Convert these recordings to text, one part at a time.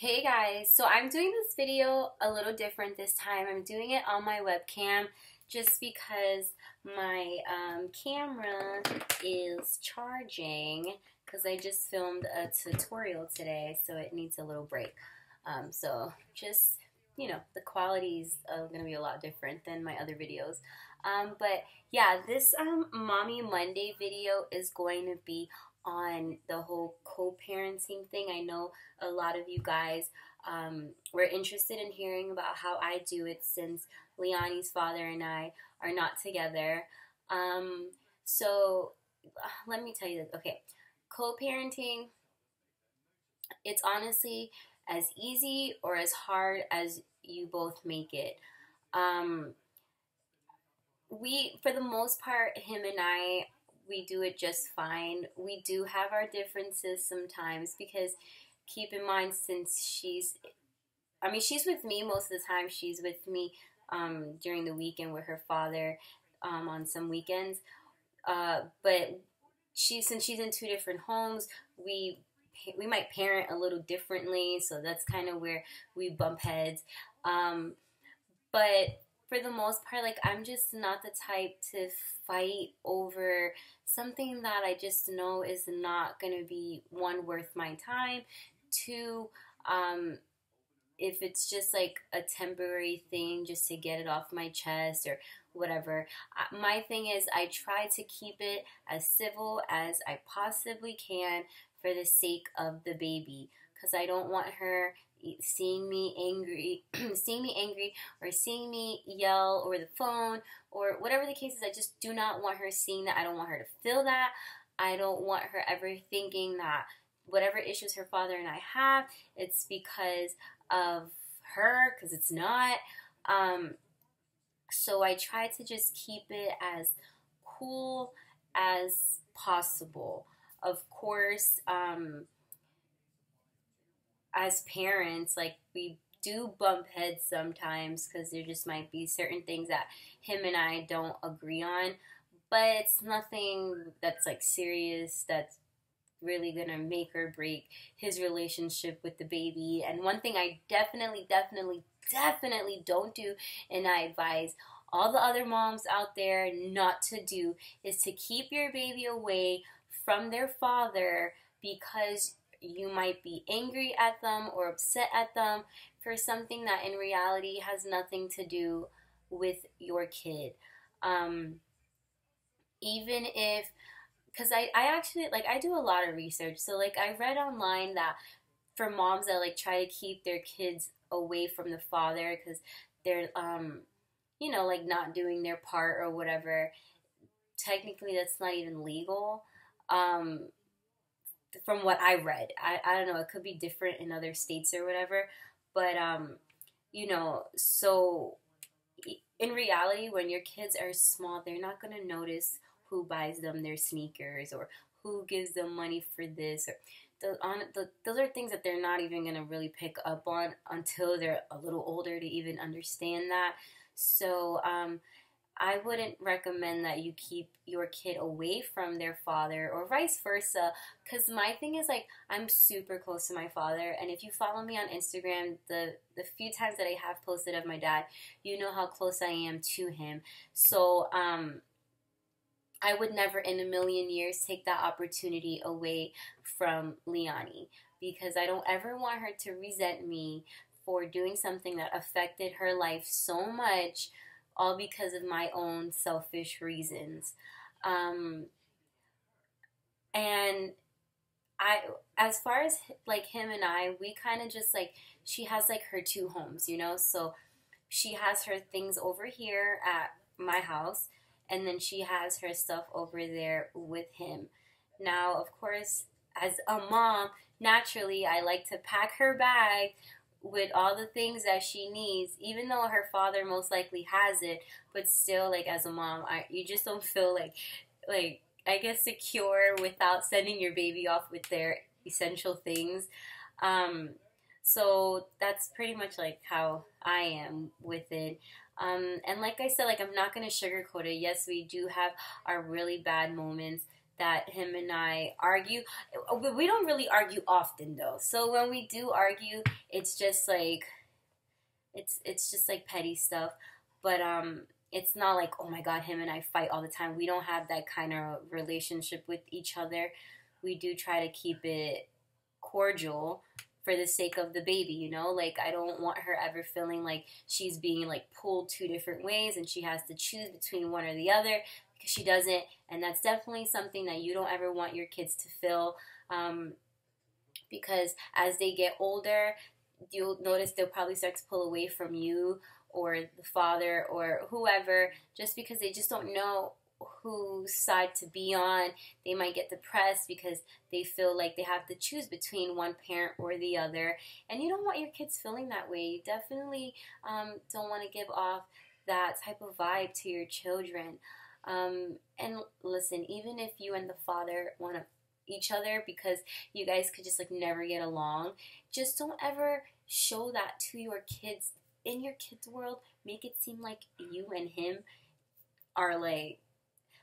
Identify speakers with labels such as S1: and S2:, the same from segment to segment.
S1: Hey guys, so I'm doing this video a little different this time. I'm doing it on my webcam just because my um, camera is charging because I just filmed a tutorial today so it needs a little break. Um, so just, you know, the quality is uh, going to be a lot different than my other videos. Um, but yeah, this um, Mommy Monday video is going to be on the whole co-parenting thing. I know a lot of you guys um, were interested in hearing about how I do it since Leonie's father and I are not together. Um, so let me tell you this. Okay, co-parenting, it's honestly as easy or as hard as you both make it. Um, we, for the most part, him and I we do it just fine. We do have our differences sometimes because keep in mind since she's I mean she's with me most of the time. She's with me um, during the weekend with her father um, on some weekends. Uh, but she since she's in two different homes, we we might parent a little differently, so that's kind of where we bump heads. Um, but for the most part, like I'm just not the type to fight over something that I just know is not going to be one worth my time. Two, um, if it's just like a temporary thing just to get it off my chest or whatever. My thing is, I try to keep it as civil as I possibly can for the sake of the baby because I don't want her seeing me angry, seeing me angry, or seeing me yell over the phone, or whatever the case is. I just do not want her seeing that. I don't want her to feel that. I don't want her ever thinking that whatever issues her father and I have, it's because of her, because it's not. Um, so I try to just keep it as cool as possible. Of course, um, as parents, like we do bump heads sometimes because there just might be certain things that him and I don't agree on. But it's nothing that's like serious that's really gonna make or break his relationship with the baby. And one thing I definitely, definitely, definitely don't do, and I advise all the other moms out there not to do, is to keep your baby away from their father because you might be angry at them or upset at them for something that in reality has nothing to do with your kid. Um, even if, because I, I actually, like, I do a lot of research. So, like, I read online that for moms that, like, try to keep their kids away from the father because they're, um, you know, like, not doing their part or whatever, technically that's not even legal. Um, from what I read. I, I don't know, it could be different in other states or whatever. But, um, you know, so in reality, when your kids are small, they're not going to notice who buys them their sneakers or who gives them money for this or the, on, the, those are things that they're not even going to really pick up on until they're a little older to even understand that. So, um, I wouldn't recommend that you keep your kid away from their father or vice versa. Because my thing is like I'm super close to my father, and if you follow me on Instagram, the the few times that I have posted of my dad, you know how close I am to him. So um, I would never in a million years take that opportunity away from Leonie because I don't ever want her to resent me for doing something that affected her life so much all because of my own selfish reasons. Um, and I, as far as like him and I, we kind of just like, she has like her two homes, you know? So she has her things over here at my house, and then she has her stuff over there with him. Now, of course, as a mom, naturally, I like to pack her bag with all the things that she needs, even though her father most likely has it, but still, like as a mom, I, you just don't feel like, like I guess secure without sending your baby off with their essential things. Um, so that's pretty much like how I am with it. Um, and like I said, like I'm not gonna sugarcoat it. Yes, we do have our really bad moments. That him and I argue. We don't really argue often though. So when we do argue, it's just like it's it's just like petty stuff. But um it's not like, oh my god, him and I fight all the time. We don't have that kind of relationship with each other. We do try to keep it cordial for the sake of the baby, you know? Like I don't want her ever feeling like she's being like pulled two different ways and she has to choose between one or the other because she doesn't. And that's definitely something that you don't ever want your kids to feel. Um, because as they get older, you'll notice they'll probably start to pull away from you or the father or whoever just because they just don't know whose side to be on. They might get depressed because they feel like they have to choose between one parent or the other. And you don't want your kids feeling that way. You definitely um, don't want to give off that type of vibe to your children. Um, and listen, even if you and the father want to each other because you guys could just like never get along, just don't ever show that to your kids in your kids' world. Make it seem like you and him are like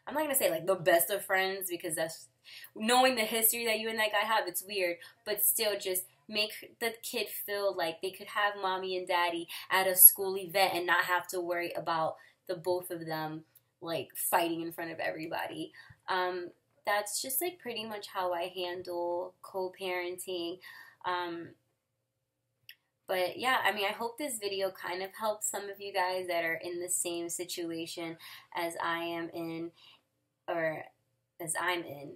S1: I'm not gonna say like the best of friends because that's knowing the history that you and that guy have, it's weird, but still just make the kid feel like they could have mommy and daddy at a school event and not have to worry about the both of them like fighting in front of everybody. Um, that's just like pretty much how I handle co-parenting. Um, but yeah, I mean, I hope this video kind of helps some of you guys that are in the same situation as I am in or as I'm in,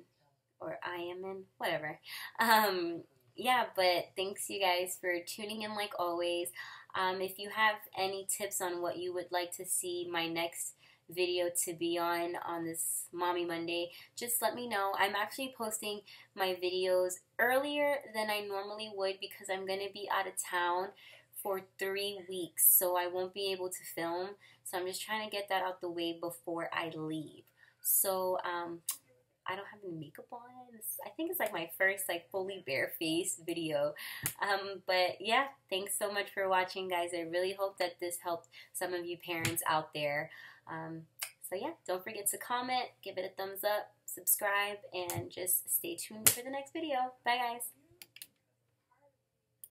S1: or I am in, whatever. Um, yeah, but thanks you guys for tuning in like always. Um, if you have any tips on what you would like to see my next video to be on on this Mommy Monday, just let me know. I'm actually posting my videos earlier than I normally would because I'm going to be out of town for three weeks, so I won't be able to film. So I'm just trying to get that out the way before I leave. So um, I don't have any makeup on. I think it's like my first like fully bare face video. Um, but yeah, thanks so much for watching, guys. I really hope that this helped some of you parents out there. Um, so yeah, don't forget to comment, give it a thumbs up, subscribe, and just stay tuned for the next video. Bye, guys.